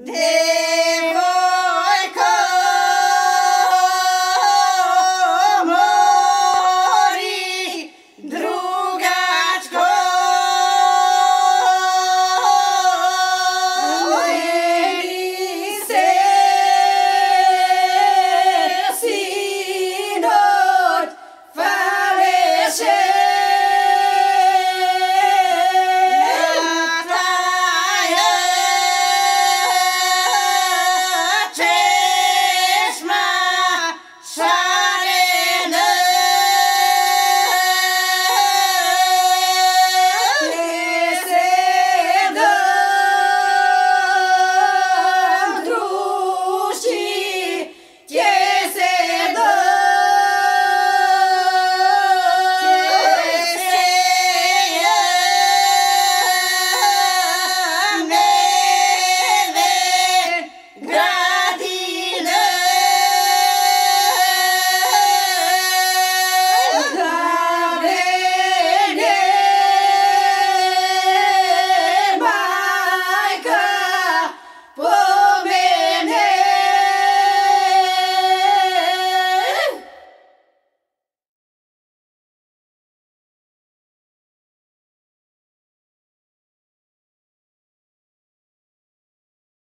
Hey.